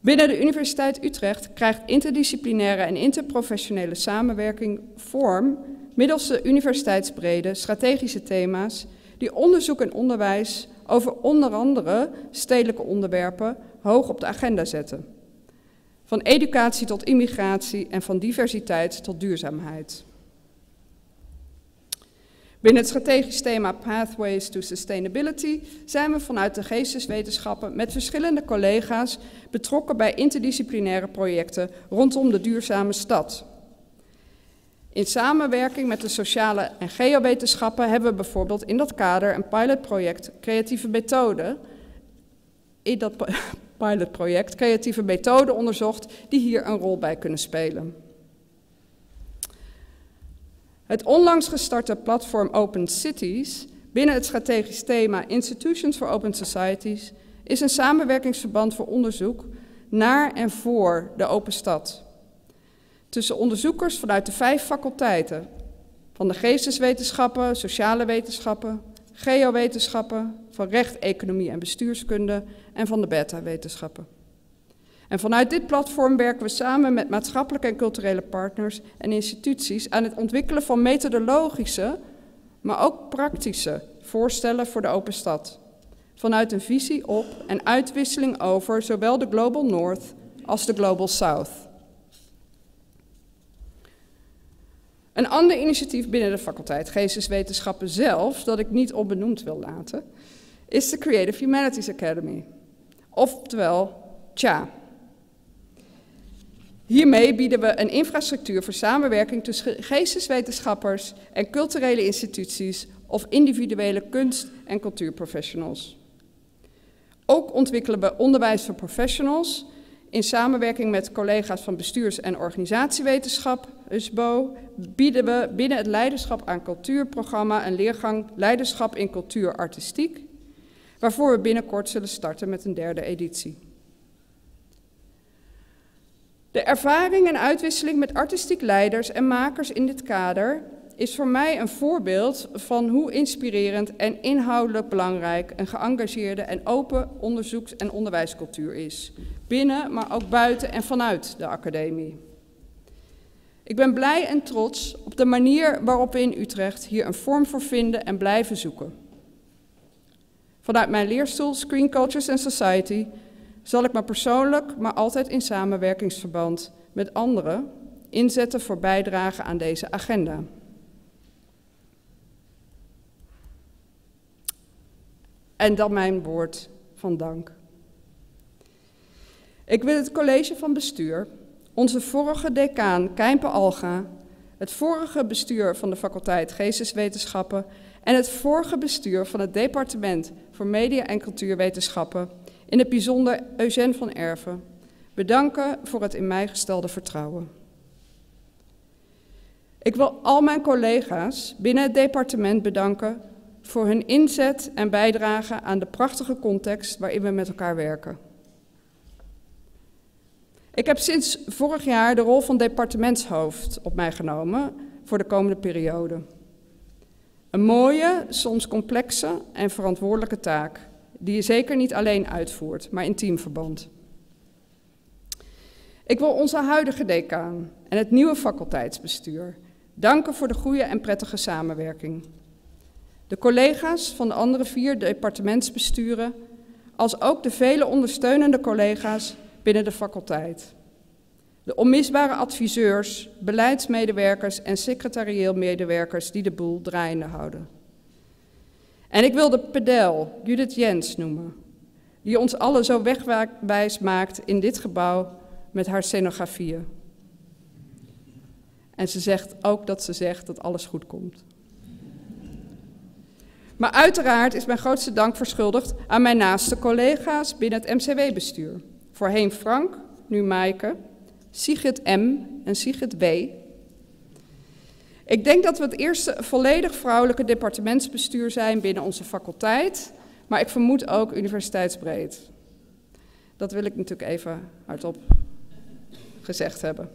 Binnen de Universiteit Utrecht krijgt interdisciplinaire en interprofessionele samenwerking vorm middels de universiteitsbrede strategische thema's die onderzoek en onderwijs over onder andere stedelijke onderwerpen hoog op de agenda zetten. Van educatie tot immigratie en van diversiteit tot duurzaamheid. Binnen het strategisch thema Pathways to Sustainability zijn we vanuit de geesteswetenschappen met verschillende collega's betrokken bij interdisciplinaire projecten rondom de duurzame stad. In samenwerking met de sociale en geowetenschappen hebben we bijvoorbeeld in dat kader een pilotproject Creatieve Methode. In dat pilotproject Creatieve Methode onderzocht die hier een rol bij kunnen spelen. Het onlangs gestarte platform Open Cities binnen het strategisch thema Institutions for Open Societies is een samenwerkingsverband voor onderzoek naar en voor de open stad. Tussen onderzoekers vanuit de vijf faculteiten van de geesteswetenschappen, sociale wetenschappen, geowetenschappen, van recht, economie en bestuurskunde en van de beta-wetenschappen. En vanuit dit platform werken we samen met maatschappelijke en culturele partners en instituties aan het ontwikkelen van methodologische, maar ook praktische voorstellen voor de open stad. Vanuit een visie op en uitwisseling over zowel de Global North als de Global South. Een ander initiatief binnen de faculteit Geesteswetenschappen zelf, dat ik niet onbenoemd wil laten, is de Creative Humanities Academy. Oftewel, CHA. Hiermee bieden we een infrastructuur voor samenwerking tussen geesteswetenschappers en culturele instituties of individuele kunst- en cultuurprofessionals. Ook ontwikkelen we onderwijs voor professionals in samenwerking met collega's van bestuurs- en organisatiewetenschap, USBO, bieden we binnen het Leiderschap aan Cultuurprogramma een leergang Leiderschap in Cultuur Artistiek, waarvoor we binnenkort zullen starten met een derde editie. De ervaring en uitwisseling met artistiek leiders en makers in dit kader is voor mij een voorbeeld van hoe inspirerend en inhoudelijk belangrijk een geëngageerde en open onderzoeks- en onderwijscultuur is. Binnen, maar ook buiten en vanuit de academie. Ik ben blij en trots op de manier waarop we in Utrecht hier een vorm voor vinden en blijven zoeken. Vanuit mijn leerstoel Screen Cultures and Society zal ik me persoonlijk, maar altijd in samenwerkingsverband met anderen, inzetten voor bijdrage aan deze agenda. En dan mijn woord van dank. Ik wil het college van bestuur, onze vorige decaan Kijmpe Alga, het vorige bestuur van de faculteit Geesteswetenschappen en het vorige bestuur van het departement voor Media en Cultuurwetenschappen, in het bijzonder Eugène van Erven, bedanken voor het in mij gestelde vertrouwen. Ik wil al mijn collega's binnen het departement bedanken voor hun inzet en bijdrage aan de prachtige context waarin we met elkaar werken. Ik heb sinds vorig jaar de rol van departementshoofd op mij genomen voor de komende periode. Een mooie, soms complexe en verantwoordelijke taak, die je zeker niet alleen uitvoert, maar in teamverband. Ik wil onze huidige decaan en het nieuwe faculteitsbestuur danken voor de goede en prettige samenwerking. De collega's van de andere vier departementsbesturen, als ook de vele ondersteunende collega's binnen de faculteit. De onmisbare adviseurs, beleidsmedewerkers en secretarieel medewerkers die de boel draaiende houden. En ik wil de pedel Judith Jens noemen, die ons allen zo wegwijs maakt in dit gebouw met haar scenografieën. En ze zegt ook dat ze zegt dat alles goed komt. Maar uiteraard is mijn grootste dank verschuldigd aan mijn naaste collega's binnen het MCW-bestuur. Voorheen Frank, nu Maaike, Sigrid M. en Sigrid W. Ik denk dat we het eerste volledig vrouwelijke departementsbestuur zijn binnen onze faculteit, maar ik vermoed ook universiteitsbreed. Dat wil ik natuurlijk even hardop gezegd hebben.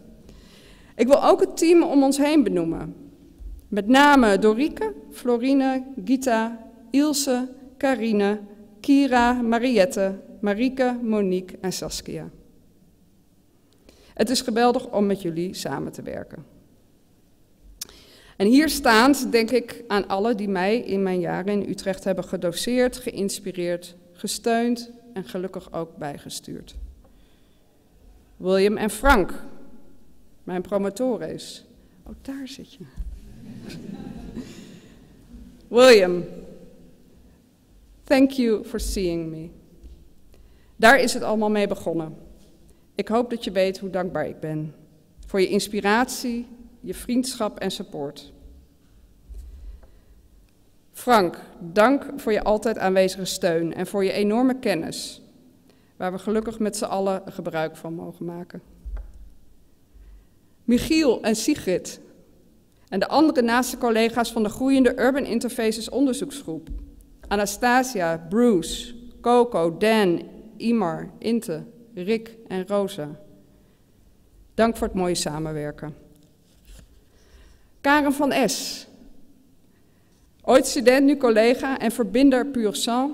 Ik wil ook het team om ons heen benoemen. Met name Dorike, Florine, Gita, Ilse, Karine, Kira, Mariette, Marike, Monique en Saskia. Het is geweldig om met jullie samen te werken. En hier staand denk ik aan alle die mij in mijn jaren in Utrecht hebben gedoseerd, geïnspireerd, gesteund en gelukkig ook bijgestuurd. William en Frank, mijn promotores. Oh, daar zit je. William, thank you for seeing me. Daar is het allemaal mee begonnen. Ik hoop dat je weet hoe dankbaar ik ben. Voor je inspiratie, je vriendschap en support. Frank, dank voor je altijd aanwezige steun en voor je enorme kennis, waar we gelukkig met z'n allen gebruik van mogen maken. Michiel en Sigrid en de andere naaste collega's van de groeiende Urban Interfaces onderzoeksgroep. Anastasia, Bruce, Coco, Dan, Imar, Inte, Rick en Rosa. Dank voor het mooie samenwerken. Karen van S. Ooit student, nu collega en verbinder puur sang.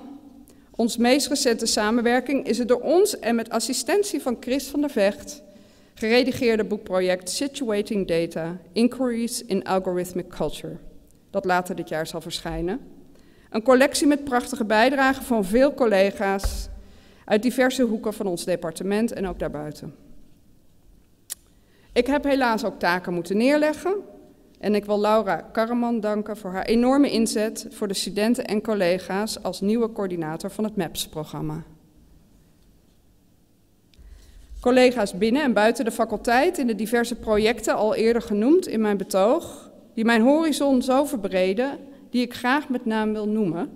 Ons meest recente samenwerking is het door ons en met assistentie van Chris van der Vecht geredigeerde boekproject Situating Data: Inquiries in Algorithmic Culture, dat later dit jaar zal verschijnen. Een collectie met prachtige bijdragen van veel collega's uit diverse hoeken van ons departement en ook daarbuiten. Ik heb helaas ook taken moeten neerleggen en ik wil Laura Karreman danken voor haar enorme inzet voor de studenten en collega's als nieuwe coördinator van het MAPS-programma. Collega's binnen en buiten de faculteit in de diverse projecten al eerder genoemd in mijn betoog, die mijn horizon zo verbreden, die ik graag met naam wil noemen,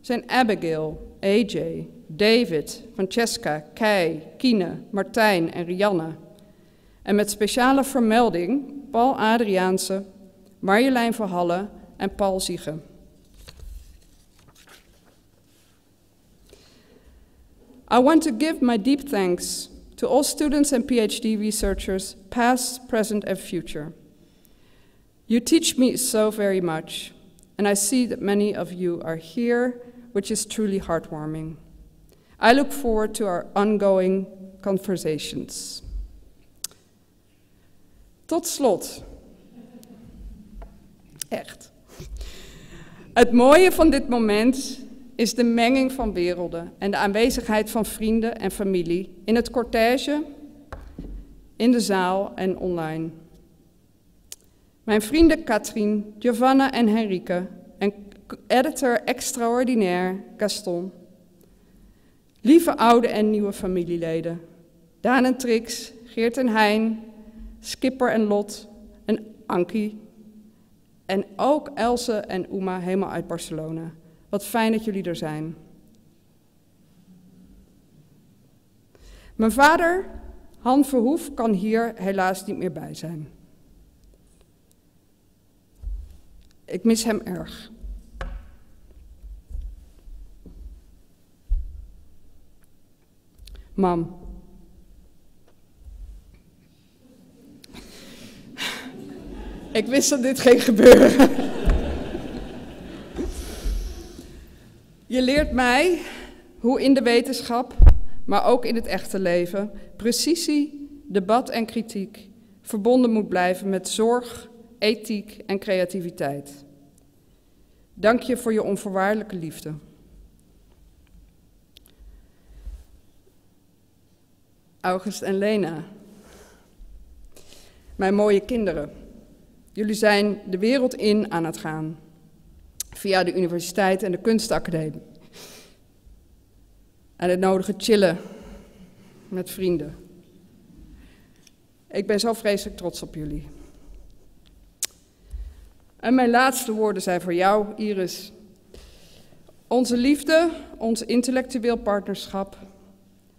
zijn Abigail, AJ, David, Francesca, Kei, Kine, Martijn en Rianne. En met speciale vermelding Paul Adriaanse, Marjolein Verhalle en Paul Ziegen. I want to give my deep thanks to all students and PhD researchers, past, present, and future. You teach me so very much, and I see that many of you are here, which is truly heartwarming. I look forward to our ongoing conversations. Tot slot. Echt. Het mooie van dit moment is de menging van werelden en de aanwezigheid van vrienden en familie in het cortège, in de zaal en online. Mijn vrienden Katrien, Giovanna en Henrike en editor extraordinair Gaston. Lieve oude en nieuwe familieleden, Daan en Trix, Geert en Hein, Skipper en Lot en Ankie. En ook Else en Uma helemaal uit Barcelona. Wat fijn dat jullie er zijn. Mijn vader, Han Verhoef, kan hier helaas niet meer bij zijn. Ik mis hem erg. Mam. Ik wist dat dit ging gebeuren. Je leert mij hoe in de wetenschap, maar ook in het echte leven, precisie, debat en kritiek verbonden moet blijven met zorg, ethiek en creativiteit. Dank je voor je onvoorwaardelijke liefde. August en Lena, mijn mooie kinderen. Jullie zijn de wereld in aan het gaan via de universiteit en de kunstacademie. En het nodige chillen met vrienden. Ik ben zo vreselijk trots op jullie. En mijn laatste woorden zijn voor jou, Iris. Onze liefde, ons intellectueel partnerschap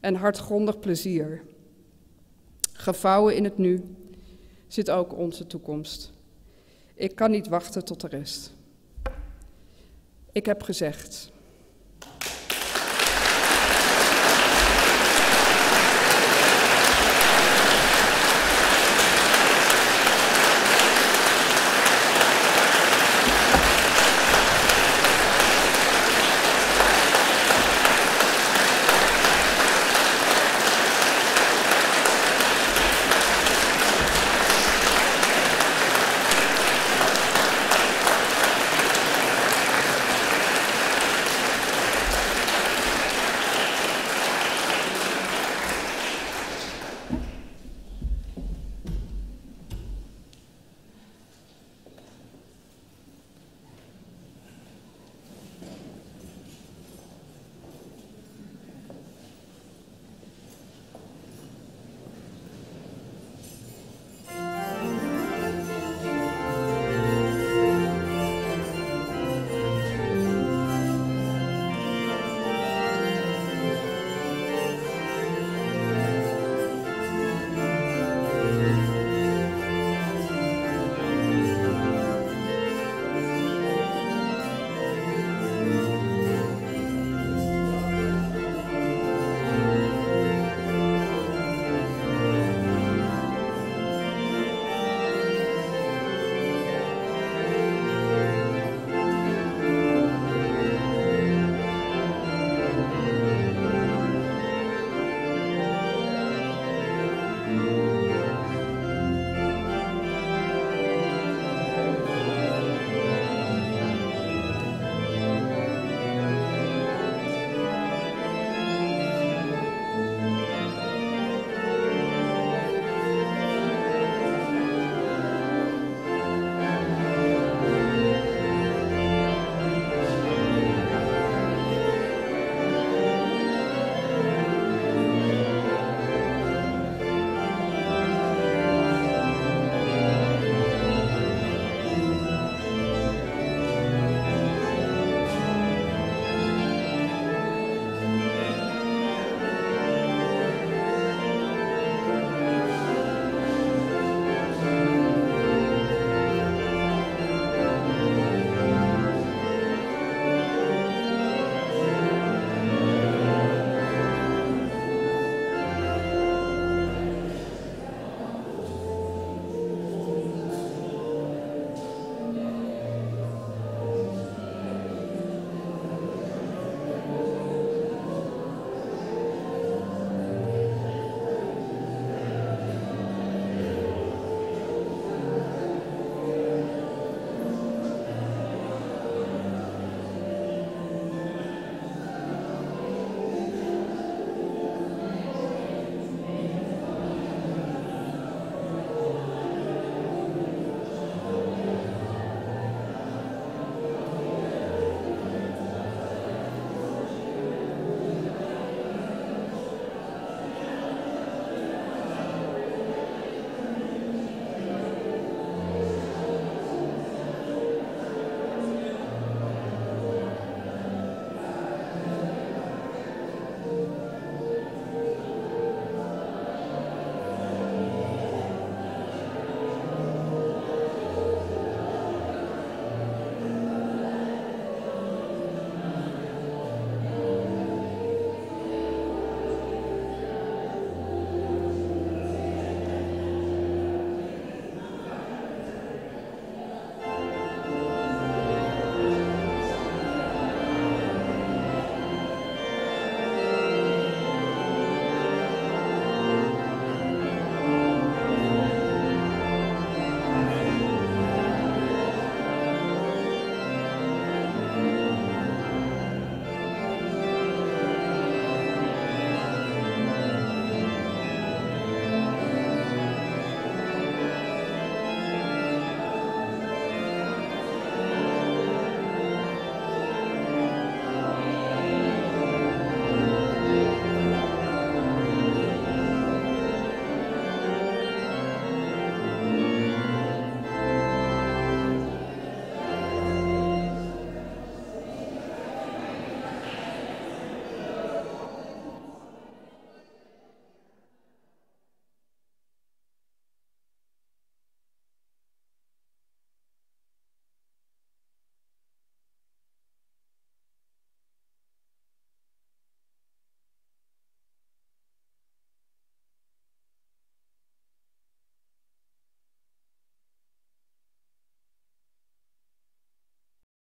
en hartgrondig plezier. Gevouwen in het nu zit ook onze toekomst. Ik kan niet wachten tot de rest. Ik heb gezegd,